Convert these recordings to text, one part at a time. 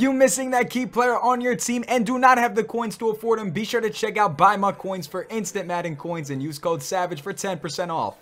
You missing that key player on your team and do not have the coins to afford him? Be sure to check out Buy MUT Coins for instant Madden coins and use code SAVAGE for 10% off.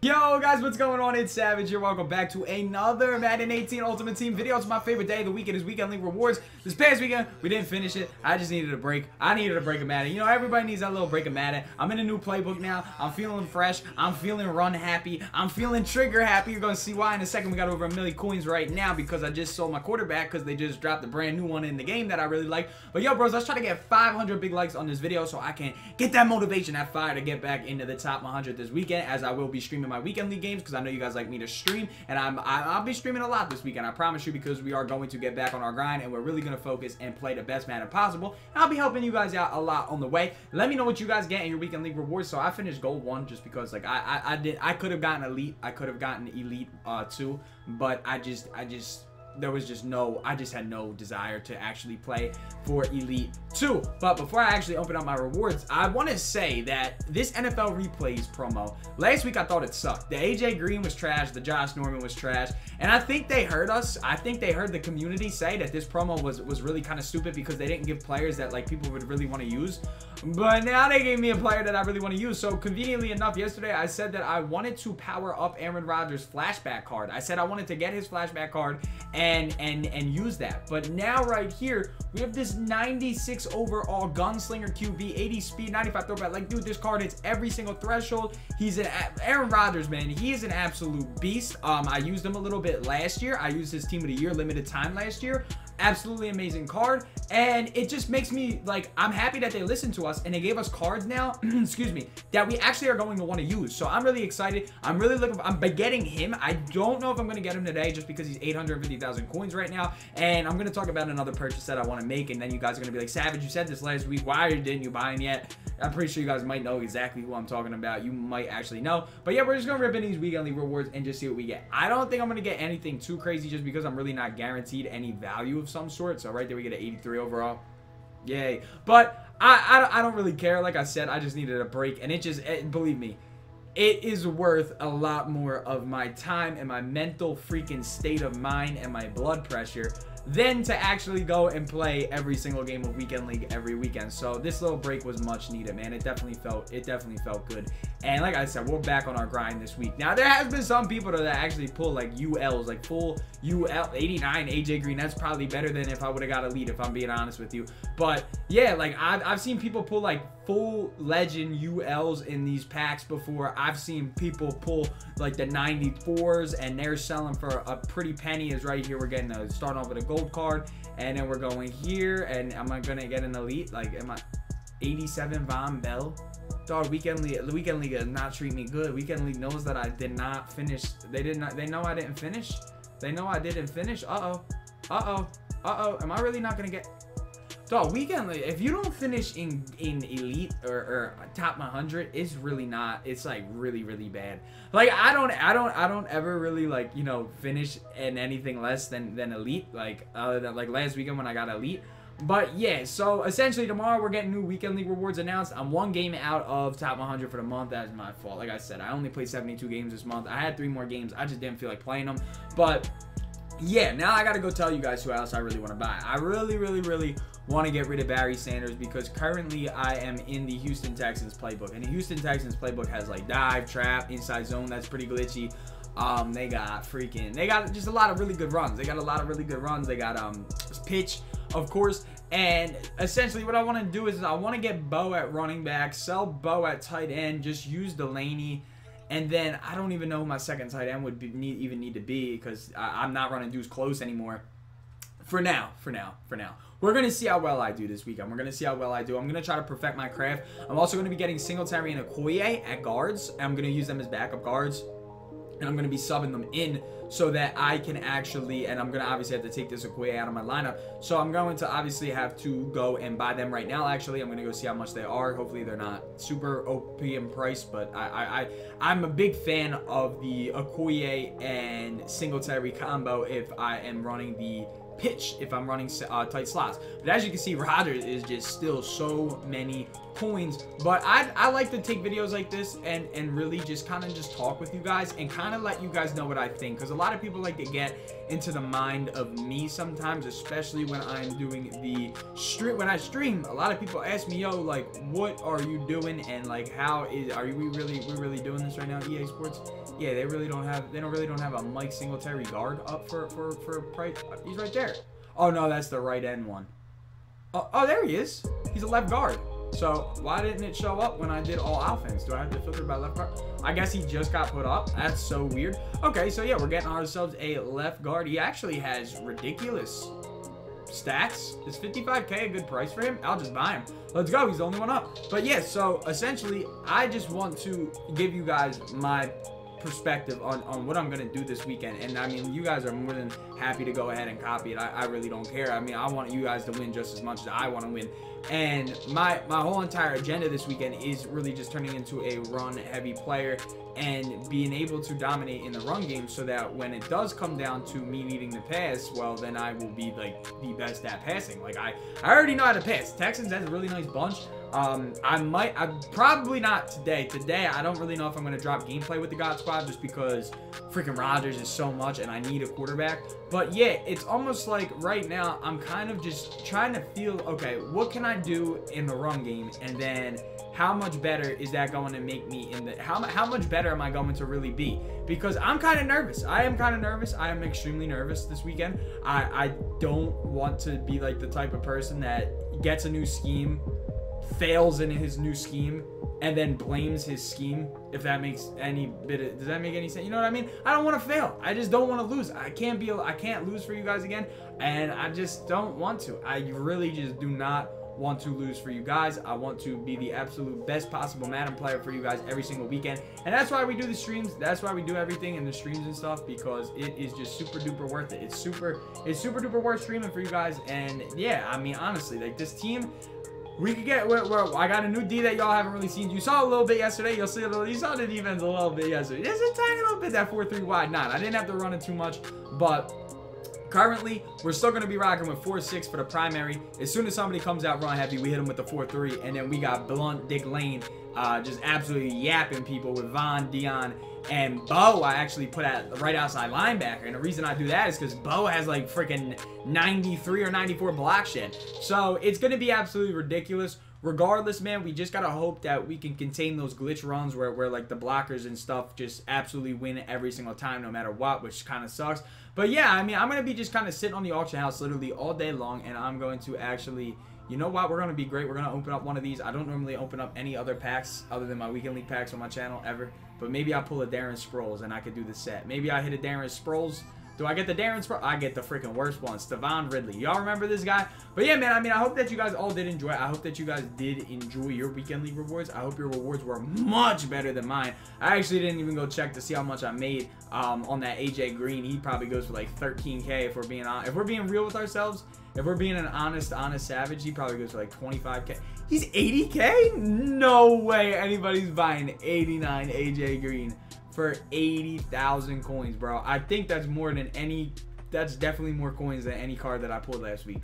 Yo guys, what's going on? It's Savage here. Welcome back to another Madden 18 Ultimate Team video. It's my favorite day of the weekend is Weekend League Rewards. This past weekend, we didn't finish it. I just needed a break. I needed a break of Madden. You know, everybody needs that little break of Madden. I'm in a new playbook now. I'm feeling fresh. I'm feeling run happy. I'm feeling trigger happy. You're going to see why in a second. We got over a million coins right now because I just sold my quarterback because they just dropped a brand new one in the game that I really like. But yo, bros, let's try to get 500 big likes on this video so I can get that motivation, that fire to get back into the top 100 this weekend as I will be streaming my Weekend League games because I know you guys like me to stream, and I'm I, will be streaming a lot this weekend. I promise you because we are going to get back on our grind, and we're really gonna focus and play the best Madden possible. And I'll be helping you guys out a lot on the way. Let me know what you guys get in your weekend league rewards. So I finished gold one just because like I I, I did I could have gotten elite, I could have gotten elite uh two, but I just I just there was just no, I just had no desire to actually play for Elite 2. But before I actually open up my rewards, I want to say that this NFL Replays promo, last week I thought it sucked. The AJ Green was trash, the Josh Norman was trash, and I think they heard us. I think they heard the community say that this promo was, was really kind of stupid because they didn't give players that like people would really want to use. But now they gave me a player that I really want to use. So conveniently enough, yesterday I said that I wanted to power up Aaron Rodgers' flashback card. I said I wanted to get his flashback card and and and use that. But now right here, we have this 96 overall gunslinger QB, 80 speed, 95 throwback. Like, dude, this card hits every single threshold. He's an Aaron Rodgers, man. He is an absolute beast. Um, I used him a little bit last year. I used his team of the year limited time last year absolutely amazing card and it just makes me like i'm happy that they listened to us and they gave us cards now excuse me that we actually are going to want to use. So i'm really excited. I'm really looking i'm getting him. I don't know if i'm going to get him today just because he's 850000 coins right now and i'm going to talk about another purchase that i want to make and then you guys are going to be like savage you said this last week. Why didn't you buy him yet? I'm pretty sure you guys might know exactly who i'm talking about. You might actually know. But yeah we're just going to rip in these weekly rewards and just see what we get. I don't think i'm going to get anything too crazy just because i'm really not guaranteed any value of some sort. So right there we get an 83 overall. Yay. But I, I, I don't really care. Like I said, I just needed a break. And it just, it, believe me, it is worth a lot more of my time and my mental freaking state of mind and my blood pressure than to actually go and play every single game of weekend league every weekend. So this little break was much needed man. It definitely felt it definitely felt good. And like i said we're back on our grind this week. Now there has been some people that actually pull like uls like full ul 89 aj green. That's probably better than if i would have got a lead if i'm being honest with you. But yeah like I've, I've seen people pull like full legend uls in these packs before. I've seen people pull like the 94s and they're selling for a pretty penny is right here. We're getting a start off with a gold gold card. And then we're going here. And am I to get an elite? Like, am I 87 Vonn Bell? Dog, Weekend League, Weekend League not treat me good. Weekend League knows that I did not finish. They did not. They know I didn't finish. They know I didn't finish. Uh-oh. Uh-oh. Uh-oh. Am I really not to get... Dog, weekend if you don't finish in in elite or, or top 100, it's really not. It's like really really bad. Like I don't I don't I don't ever really like you know finish in anything less than than elite. Like other than like last weekend when I got elite. But yeah, so essentially tomorrow we're getting new weekend league rewards announced. I'm one game out of top 100 for the month. That is my fault. Like I said, I only played 72 games this month. I had three more games. I just didn't feel like playing them. But yeah, now I gotta go tell you guys who else I really want to buy. I really, really, really want to get rid of Barry Sanders because currently I am in the Houston Texans playbook. And the Houston Texans playbook has like dive, trap, inside zone. That's pretty glitchy. Um, they got freaking, they got just a lot of really good runs. They got a lot of really good runs. They got um pitch, of course. And essentially what I want to do is I want to get Bo at running back, sell Bo at tight end, just use Delanie. And then I don't even know who my second tight end would be, need, even need to be because I'm not running Deuce Close anymore. For now, for now, for now. We're going to see how well I do this weekend. We're going to see how well I do. I'm going to try to perfect my craft. I'm also going to be getting Singletary and Okoye at guards. I'm going to use them as backup guards. And I'm going to be subbing them in so that I can actually, and I'm going to obviously have to take this Okoye out of my lineup. So I'm going to obviously have to go and buy them right now. Actually, I'm going to go see how much they are. Hopefully they're not super OP in price, but I, I, I, I'm a big fan of the Okoye and Singletary combo if I am running the pitch if I'm running uh, tight slots. But as you can see, Rodgers is just still so many coins. But I, I like to take videos like this and, and really just kind of just talk with you guys and kind of let you guys know what I think. Because a lot of people like to get into the mind of me sometimes, especially when I'm doing the stream. When I stream, a lot of people ask me, yo, like, what are you doing? And like, how is, are we really, we really doing this right now, EA Sports? Yeah, they really don't have, they don't really don't have a Mike Singletary guard up for, for, for price. He's right there. Oh no, that's the right end one. Oh, oh, there he is. He's a left guard. So why didn't it show up when I did all offense? Do I have to filter by left guard? I guess he just got put up. That's so weird. Okay, so yeah, we're getting ourselves a left guard. He actually has ridiculous stats. Is 55k a good price for him? I'll just buy him. Let's go. He's the only one up. But yeah, so essentially, I just want to give you guys my perspective on, on what I'm to do this weekend. And I mean, you guys are more than happy to go ahead and copy it. I, I really don't care. I mean, I want you guys to win just as much as I want to win. And my, my whole entire agenda this weekend is really just turning into a run heavy player and being able to dominate in the run game so that when it does come down to me needing to pass, well, then I will be like the best at passing. Like I, I already know how to pass. Texans has a really nice bunch. Um, I might, I'm probably not today. Today, I don't really know if I'm going to drop gameplay with the God Squad just because freaking Rodgers is so much and I need a quarterback. But yeah, it's almost like right now, I'm kind of just trying to feel, okay, what can I do in the run game? And then how much better is that going to make me in the, how, how much better am I going to really be? Because I'm kind of nervous. I am kind of nervous. I am extremely nervous this weekend. I, I don't want to be like the type of person that gets a new scheme fails in his new scheme and then blames his scheme if that makes any bit of, does that make any sense you know what i mean i don't want to fail i just don't want to lose i can't be i can't lose for you guys again and i just don't want to i really just do not want to lose for you guys. I want to be the absolute best possible Madden player for you guys every single weekend. And that's why we do the streams. That's why we do everything in the streams and stuff because it is just super duper worth it. It's super it's super duper worth streaming for you guys. And yeah, I mean honestly, like this team we could get where, where I got a new D that y'all haven't really seen. You saw a little bit yesterday. You'll see a little. You saw the defense a little bit yesterday. There's a tiny little bit that 4-3 wide nine. I didn't have to run it too much, but Currently, we're still going to be rocking with 4-6 for the primary. As soon as somebody comes out run heavy, we hit them with the 4-3. And then we got Blount, Dick Lane, uh, just absolutely yapping people with Von, Deion, and Bo, I actually put at the right outside linebacker. And the reason I do that is because Bo has like freaking 93 or 94 block shed. So it's going to be absolutely ridiculous. Regardless, man, we just got to hope that we can contain those glitch runs where, where like the blockers and stuff just absolutely win every single time no matter what, which kind of sucks. But yeah, I mean, I'm going to be just kind of sitting on the auction house literally all day long and I'm going to actually you know what? We're going to be great. We're going to open up one of these. I don't normally open up any other packs other than my Weekend League packs on my channel ever. But maybe I'll pull a Darren Sproles and I could do the set. Maybe I hit a Darren Sproles. Do I get the Darren Sproles? I get the freaking worst one. Stevan Ridley. Y'all remember this guy? But yeah, man, I mean, I hope that you guys all did enjoy I hope that you guys did enjoy your Weekend League rewards. I hope your rewards were much better than mine. I actually didn't even go check to see how much I made um, on that AJ Green. He probably goes for like 13K if we're being on. If we're being real with ourselves, if we're being an honest, honest savage, he probably goes for like 25k. He's 80k? No way anybody's buying 89 AJ Green for 80,000 coins, bro. I think that's more than any. That's definitely more coins than any card that I pulled last week.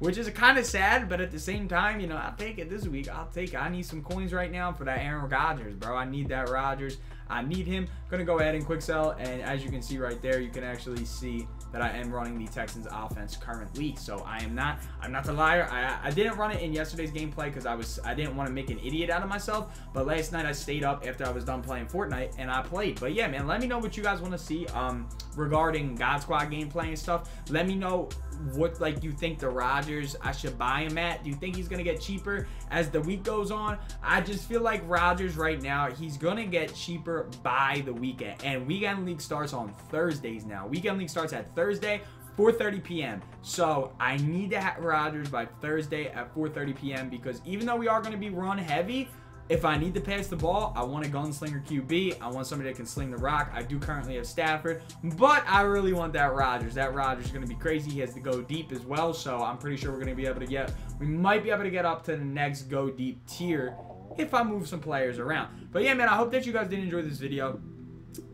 Which is kind of sad, but at the same time, you know, I'll take it this week. I'll take it. I need some coins right now for that Aaron Rodgers, bro. I need that Rodgers. I need him. I'm going to go ahead and quick sell. And as you can see right there, you can actually see that I am running the Texans offense currently. So I am not, I'm not the liar. I, I didn't run it in yesterday's gameplay because I was, I didn't want to make an idiot out of myself. But last night I stayed up after I was done playing Fortnite and I played. But yeah, man, let me know what you guys want to see um, regarding God Squad gameplay and stuff. Let me know what like you think the Rodgers I should buy him at? Do you think he's gonna get cheaper as the week goes on? I just feel like Rodgers right now he's gonna get cheaper by the weekend, and weekend league starts on Thursdays now. Weekend league starts at Thursday. 4:30 p.m. So I need to have Rodgers by Thursday at 4:30 p.m. because even though we are going to be run heavy, if I need to pass the ball, I want a gunslinger QB. I want somebody that can sling the rock. I do currently have Stafford, but I really want that Rodgers. That Rodgers is going to be crazy. He has to go deep as well, so I'm pretty sure we're going to be able to get, we might be able to get up to the next go deep tier if I move some players around. But yeah, man, I hope that you guys did enjoy this video.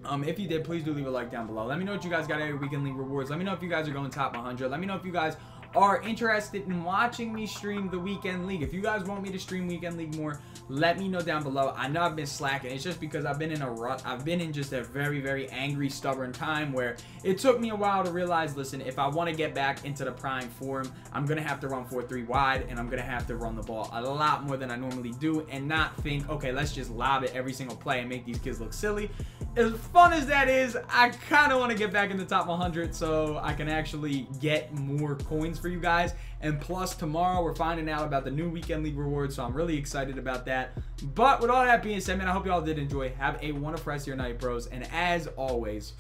Um, if you did, please do leave a like down below. Let me know what you guys got every weekend league rewards. Let me know if you guys are going top 100. Let me know if you guys are interested in watching me stream the weekend league. If you guys want me to stream weekend league more, let me know down below. I know I've been slacking. It's just because I've been in a rut. I've been in just a very, very angry, stubborn time where it took me a while to realize, listen, if I want to get back into the prime form, I'm to have to run 4-3 wide and I'm to have to run the ball a lot more than I normally do and not think, okay, let's just lob it every single play and make these kids look silly. As fun as that is, I kind of want to get back in the top 100 so I can actually get more coins for you guys. And plus, tomorrow we're finding out about the new Weekend League rewards, so I'm really excited about that. But with all that being said, man, I hope you all did enjoy. Have a wonderful rest of your night, bros. And as always...